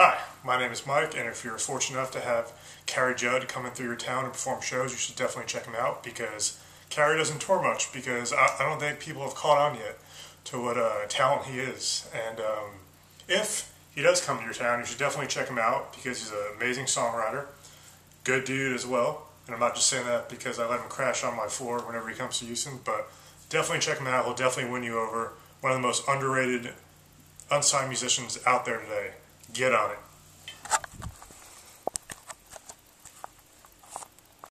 Hi, my name is Mike, and if you're fortunate enough to have Cary Judd coming through your town and perform shows, you should definitely check him out because Cary doesn't tour much because I, I don't think people have caught on yet to what uh, talent he is. And um, if he does come to your town, you should definitely check him out because he's an amazing songwriter, good dude as well. And I'm not just saying that because I let him crash on my floor whenever he comes to Houston, but definitely check him out. He'll definitely win you over. One of the most underrated, unsigned musicians out there today. Get on it.